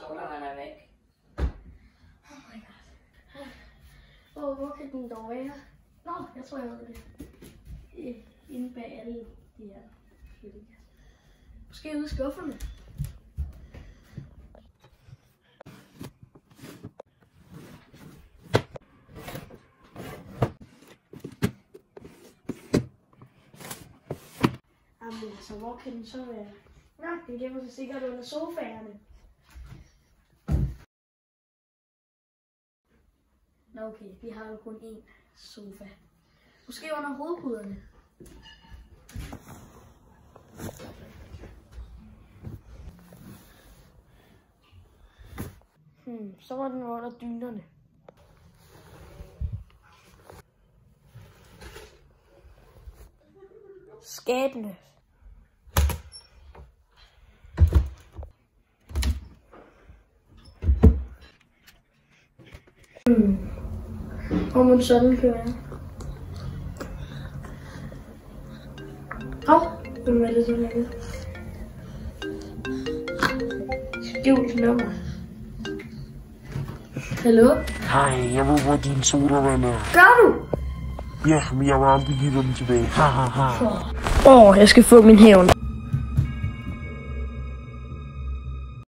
Min sodavand er væk. Oh my god. Hvor, hvor kan den dog være? Nå, jeg tror, jeg ved det. Øh, Inde bag alle de her flyttekasser. Måske ude i skufferne. Jamen, altså, hvor kan den så være? Nå, den gemmer sig sikkert under sofaerne. Nå, okay, vi har jo kun én sofa. Måske under hovedpuderne. Hmm, så var den under dynerne. Skabene. Hmm. Kan være. Hov, hvem er det, der ringer? Skjult nummer. Hallo? Hej, jeg ved, hvor din sodavand er. Gør du? Ja, men jeg vil aldrig give dem tilbage. Ha, ha, ha. Åh, oh, jeg skal få min hævn.